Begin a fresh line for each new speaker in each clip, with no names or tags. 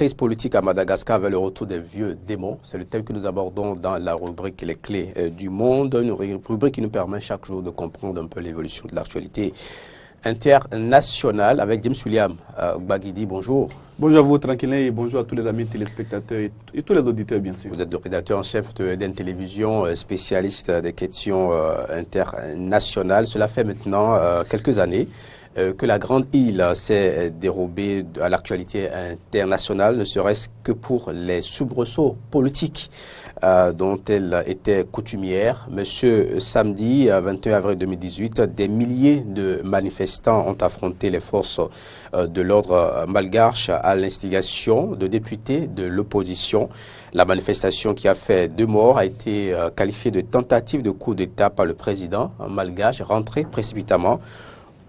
crise politique à Madagascar avec le retour des vieux démons. C'est le thème que nous abordons dans la rubrique Les clés euh, du monde, une rubrique qui nous permet chaque jour de comprendre un peu l'évolution de l'actualité internationale avec James William euh, Bagidi. Bonjour.
Bonjour à vous, tranquille, et bonjour à tous les amis téléspectateurs et, tous les auditeurs, bien sûr.
Vous êtes le rédacteur en chef d'une télévision euh, spécialiste des questions internationales. Cela fait maintenant quelques années euh, que la grande île s'est dérobée à l'actualité internationale, ne serait-ce que pour les soubresauts politiques euh, dont elle était coutumière. Monsieur, samedi 21 avril 2018, des milliers de manifestants ont affronté les forces euh, de l'ordre malgache à l'instigation de députés de l'opposition. La manifestation qui a fait deux morts a été qualifiée de tentative de coup d'État par le président malgache, rentré précipitamment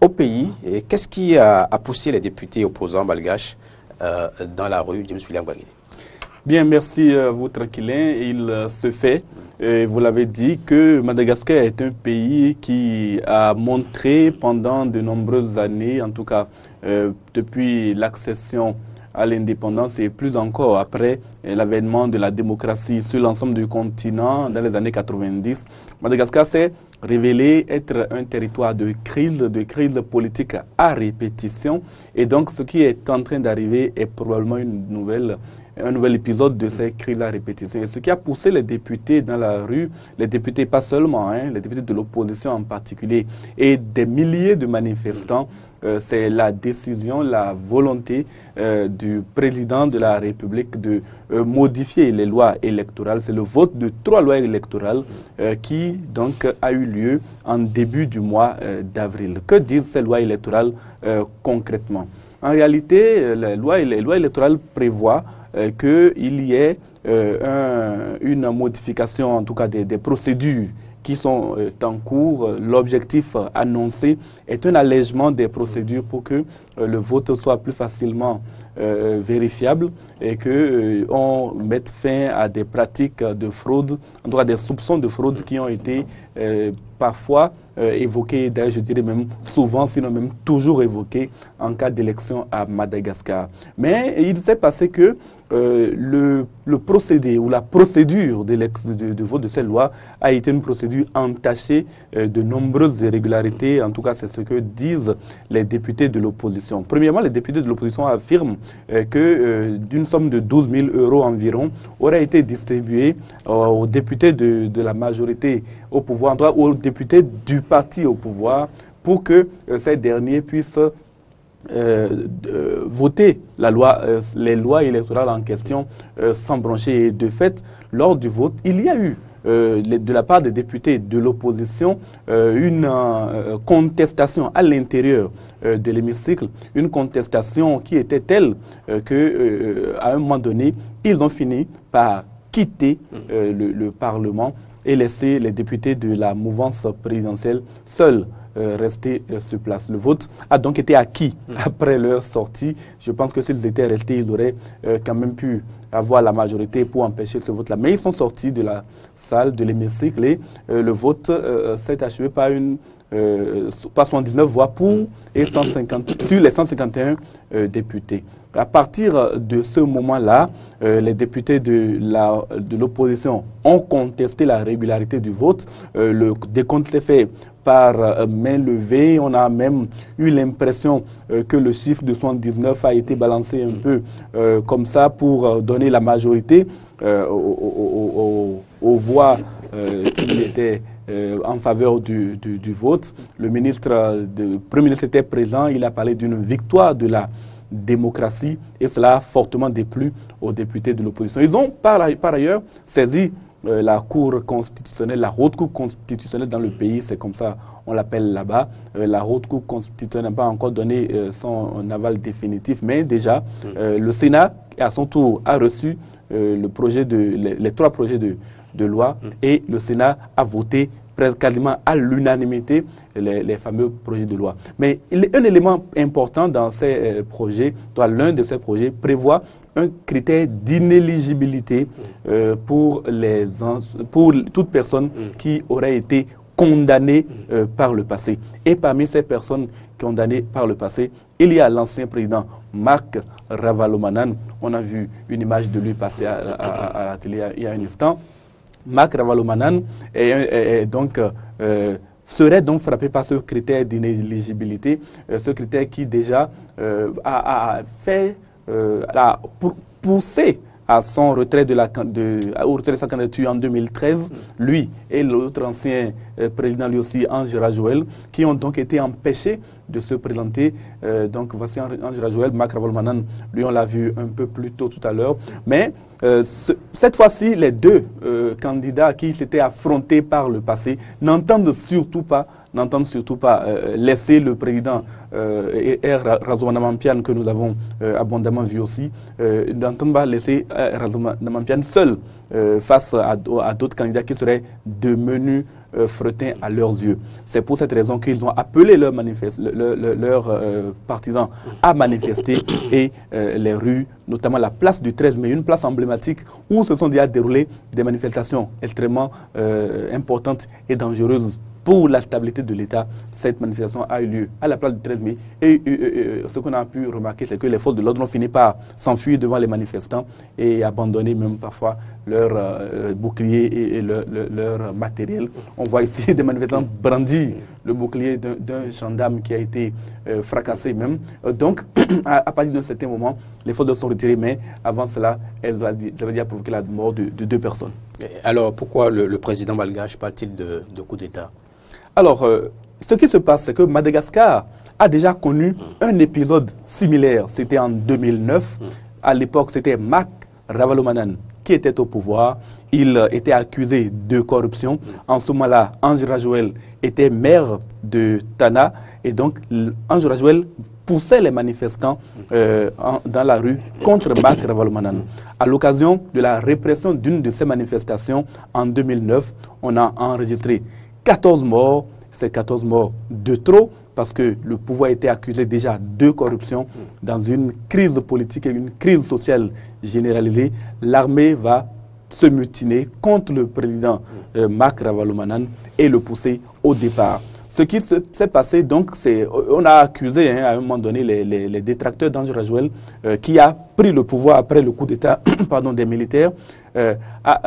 au pays. Qu'est-ce qui a, poussé les députés opposants malgaches euh, dans la rue James William
Bien, merci à vous, Tranquillin. Il euh, se fait, vous l'avez dit, que Madagascar est un pays qui a montré pendant de nombreuses années, en tout cas euh, depuis l'accession à l'indépendance et plus encore après l'avènement de la démocratie sur l'ensemble du continent dans les années 90. Madagascar s'est révélé être un territoire de crise, de crise politique à répétition. Et donc, ce qui est en train d'arriver est probablement une nouvelle un nouvel épisode de ces crises à répétition. Et ce qui a poussé les députés dans la rue, les députés pas seulement, hein, les députés de l'opposition en particulier, et des milliers de manifestants euh, c'est la décision, la volonté euh, du président de la République de euh, modifier les lois électorales. C'est le vote de trois lois électorales qui donc a eu lieu en début du mois d'avril. Que disent ces lois électorales concrètement? En réalité, les lois, les lois électorales prévoient qu'il y ait une modification, en tout cas des procédures qui sont euh, en cours. L'objectif annoncé est un allègement des procédures pour que euh, le vote soit plus facilement euh, vérifiable et que on mette fin à des pratiques de fraude, en tout cas des soupçons de fraude qui ont été parfois évoqués, d'ailleurs je dirais même souvent, sinon même toujours évoqués en cas d'élection à Madagascar. Mais il s'est passé que euh, le, procédé ou la procédure de, vote de cette loi a été une procédure entachée euh, de nombreuses irrégularités. En tout cas, c'est ce que disent les députés de l'opposition. Premièrement, les députés de l'opposition affirment euh, que d'une somme de 12 000 euros environ aurait été distribuée aux députés de, la majorité au pouvoir, aux députés du parti au pouvoir, pour que ces derniers puissent euh, voter la loi, euh, les lois électorales en question euh, sans broncher. Et de fait, lors du vote, il y a eu de la part des députés de l'opposition une contestation à l'intérieur de l'hémicycle, une contestation qui était telle que à un moment donné, ils ont fini par quitter le, Parlement et laisser les députés de la mouvance présidentielle seuls euh, rester euh, sur place. Le vote a donc été acquis mm. après leur sortie. Je pense que s'ils étaient restés, ils auraient euh, quand même pu avoir la majorité pour empêcher ce vote-là. Mais ils sont sortis de la salle, de l'hémicycle et le vote s'est achevé par une par 79 voix pour et 150, sur les 151 députés. À partir de ce moment-là, les députés de l'opposition de ont contesté la régularité du vote. le décompte est fait par euh, main levée. On a même eu l'impression euh, que le chiffre de 79 a été balancé un peu euh, comme ça pour donner la majorité aux, voix qui étaient en faveur du, vote. Le ministre, de, Premier ministre était présent, il a parlé d'une victoire de la démocratie et cela a fortement déplu aux députés de l'opposition. Ils ont par ailleurs saisi euh, la Cour constitutionnelle, la haute Cour constitutionnelle dans le pays, c'est comme ça on l'appelle là-bas. Euh, la haute Cour constitutionnelle n'a pas encore donné euh, son aval définitif, mais déjà, le Sénat, à son tour, a reçu le projet de, les, trois projets de, de loi et le Sénat a voté presque quasiment à l'unanimité les, fameux projets de loi. Mais un élément important dans ces euh, projets, l'un de ces projets prévoit un critère d'inéligibilité euh, pour, pour toute personne qui aurait été condamnées par le passé. Et parmi ces personnes condamnées par le passé, il y a l'ancien président Marc Ravalomanan. On a vu une image de lui passer à, la télé il y a un instant. Marc Ravalomanan est, donc serait donc frappé par ce critère d'inéligibilité, ce critère qui déjà a, fait, a poussé à son retrait de, la, de, au retrait de sa candidature en 2013, lui et l'autre ancien euh, président, lui aussi, Angela Joël, qui ont donc été empêchés de se présenter. Euh, donc voici Angela Joël, Marc Ravolmanan, lui on l'a vu un peu plus tôt tout à l'heure. Mais euh, cette fois-ci, les deux candidats qui s'étaient affrontés par le passé n'entendent surtout pas n'entendent surtout pas laisser le président euh, R. Razoumanamampian, que nous avons abondamment vu aussi, n'entendent pas laisser Razoumanamampian seul face à, à d'autres candidats qui seraient devenus euh, à leurs yeux. C'est pour cette raison qu'ils ont appelé leurs leur, euh, partisans à manifester et euh, les rues, notamment la place du 13 mai, une place emblématique où se sont déjà déroulées des manifestations extrêmement euh, importantes et dangereuses pour la stabilité de l'État, cette manifestation a eu lieu à la place du 13 mai. Et ce qu'on a pu remarquer, c'est que les forces de l'ordre ont fini par s'enfuir devant les manifestants et abandonner même parfois leur euh, bouclier et, leur, matériel. On voit ici des manifestants brandir le bouclier d'un gendarme qui a été euh, fracassé même. Euh, donc, à, partir d'un certain moment, les l'ordre sont retirées, mais avant cela, elles avaient déjà provoqué la mort de, deux personnes.
Alors, pourquoi le, président malgache parle-t-il de, de coup d'État?
Alors, euh, ce qui se passe, c'est que Madagascar a déjà connu un épisode similaire. C'était en 2009. À l'époque, c'était Mac Ravalomanan était au pouvoir. Il euh, était accusé de corruption. En ce moment-là, Ange Rajouel était maire de Tana. Et donc, Ange Rajouel poussait les manifestants euh, dans la rue contre Mac Ravalomanan. À l'occasion de la répression d'une de ces manifestations en 2009, on a enregistré 14 morts, c'est 14 morts de trop parce que le pouvoir était accusé déjà de corruption dans une crise politique et une crise sociale généralisée. L'armée va se mutiner contre le président euh, Marc Ravalomanan et le pousser au départ. Ce qui s'est passé, donc, c'est on a accusé hein, à un moment donné les, détracteurs d'Ange Rajouel, euh, qui a pris le pouvoir après le coup d'État pardon, des militaires, euh, a,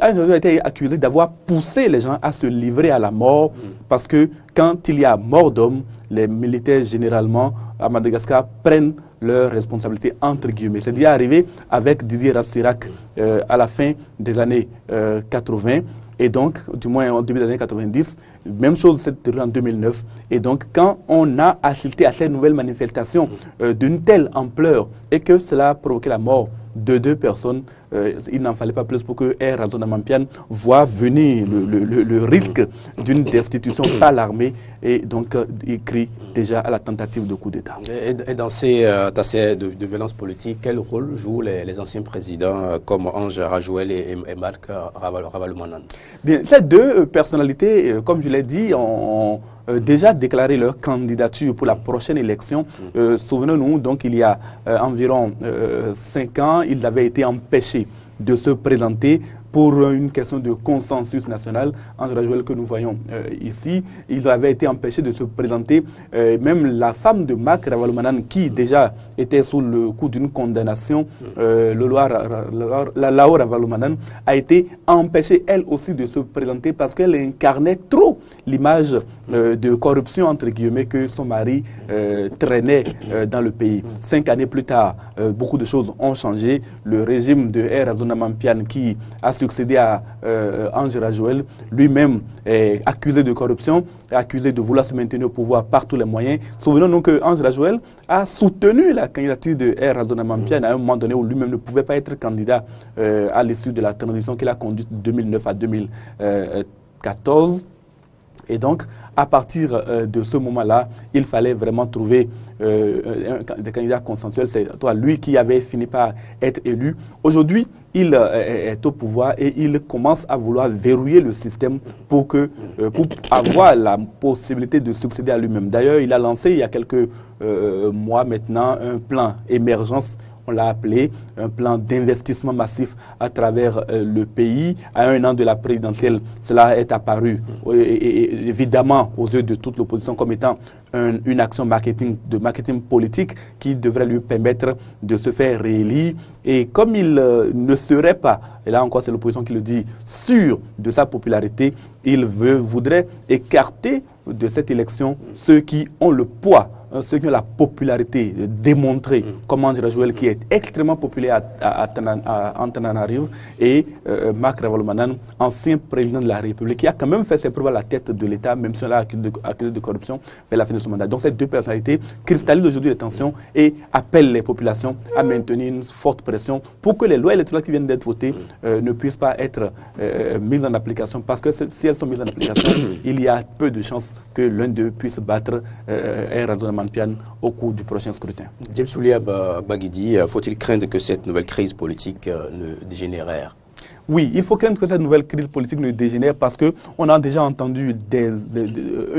a, été accusé d'avoir poussé les gens à se livrer à la mort, parce que quand il y a mort d'hommes, les militaires généralement à Madagascar prennent leurs responsabilités entre guillemets. C'est déjà arrivé avec Didier Rassirac euh, à la fin des années 80 euh, et donc du moins au début des années 90. Même chose c'était en 2009. Et donc quand on a assisté à ces nouvelles manifestations d'une telle ampleur et que cela a provoqué la mort de deux personnes, euh, il n'en fallait pas plus pour que Mampian voit venir le, risque d'une destitution par l'armée et donc euh, il crie déjà à la tentative de coup d'État.
Et, dans ces, euh, de, de, violence politique, quel rôle jouent les, anciens présidents comme Ange Rajouel et, Marc Ravalomanan
Bien, ces deux personnalités, comme je l'ai dit, ont euh, déjà déclaré leur candidature pour la prochaine élection. Euh, souvenons-nous, donc il y a euh, environ cinq ans, ils avaient été empêchés de se présenter pour une question de consensus national. Angela Joël que nous voyons euh, ici, il avait été empêché de se présenter. Euh, même la femme de Marc Ravalmanan, qui déjà était sous le coup d'une condamnation, euh, le la Laura Ravalmanan, a été empêchée elle aussi de se présenter parce qu'elle incarnait trop l'image de corruption, entre guillemets, que son mari traînait dans le pays. Cinq années plus tard, beaucoup de choses ont changé. Le régime de R. Mampian qui a succédé à euh, Joël, lui-même accusé de corruption, accusé de vouloir se maintenir au pouvoir par tous les moyens. Souvenons-nous que Angela Joël a soutenu la candidature de R. Mampian à un moment donné où lui-même ne pouvait pas être candidat euh, à l'issue de la transition qu'il a conduite de 2009 à 2014. Et donc, à partir euh, de ce moment-là, il fallait vraiment trouver euh, des candidats consensuels. C'est toi, lui qui avait fini par être élu. Aujourd'hui, il euh, est au pouvoir et il commence à vouloir verrouiller le système pour, que, pour avoir la possibilité de succéder à lui-même. D'ailleurs, il a lancé il y a quelques mois maintenant un plan émergence on l'a appelé un plan d'investissement massif à travers le pays. À un an de la présidentielle, cela est apparu et, évidemment aux yeux de toute l'opposition comme étant une action marketing, de marketing politique qui devrait lui permettre de se faire réélire. Et comme il ne serait pas, et là encore c'est l'opposition qui le dit, sûr de sa popularité, il veut, voudrait écarter de cette élection ceux qui ont le poids euh, ceux qui ont la popularité démontrée, mm. comment dire Joël, qui est extrêmement populaire à, à, Antananarivo, et euh, Marc Ravalomanan, ancien président de la République, qui a quand même fait ses preuves à la tête de l'État, même si on l'a accusé de, de, corruption vers la fin de son mandat. Donc ces deux personnalités cristallisent aujourd'hui les tensions et appellent les populations à maintenir une forte pression pour que les lois électorales qui viennent d'être votées euh, ne puissent pas être mises en application, parce que si elles sont mises en application, il y a peu de chances que l'un d'eux puisse battre un raisonnement au cours du prochain scrutin.
James Souliab Baguidi, euh, faut-il craindre que cette nouvelle crise politique euh, ne dégénère
oui, il faut craindre que cette nouvelle crise politique ne dégénère parce qu'on a déjà entendu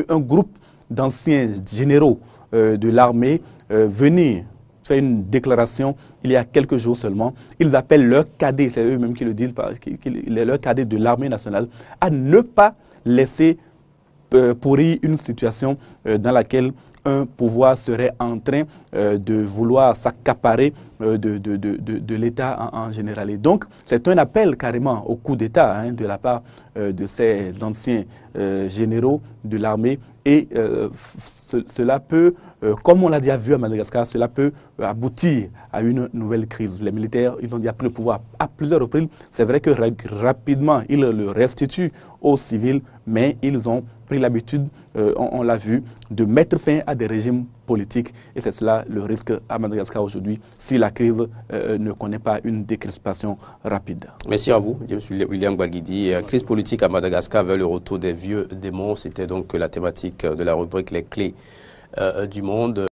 un groupe d'anciens généraux euh, de l'armée venir faire une déclaration il y a quelques jours seulement. Ils appellent leurs cadets, c'est eux-mêmes qui le disent, leurs cadets de l'armée nationale, à ne pas laisser pourrir une situation dans laquelle un pouvoir serait en train euh, de vouloir s'accaparer euh, de, de, de, de l'État en, général. Et donc, c'est un appel carrément au coup d'État hein, de la part euh, de ces anciens généraux de l'armée. Et cela peut, comme on l'a déjà vu à Madagascar, cela peut aboutir à une nouvelle crise. Les militaires, ils ont déjà pris le pouvoir à plusieurs reprises. C'est vrai que rapidement, ils le restituent aux civils, mais ils ont pris l'habitude, on l'a vu, de mettre fin à des régimes politiques. Et c'est cela le risque à Madagascar aujourd'hui si la crise euh, ne connaît pas une décrispation rapide.
Merci à vous, William Baguidi. Euh, crise politique à Madagascar vers le retour des vieux démons, c'était donc la thématique de la rubrique Les clés euh, du monde.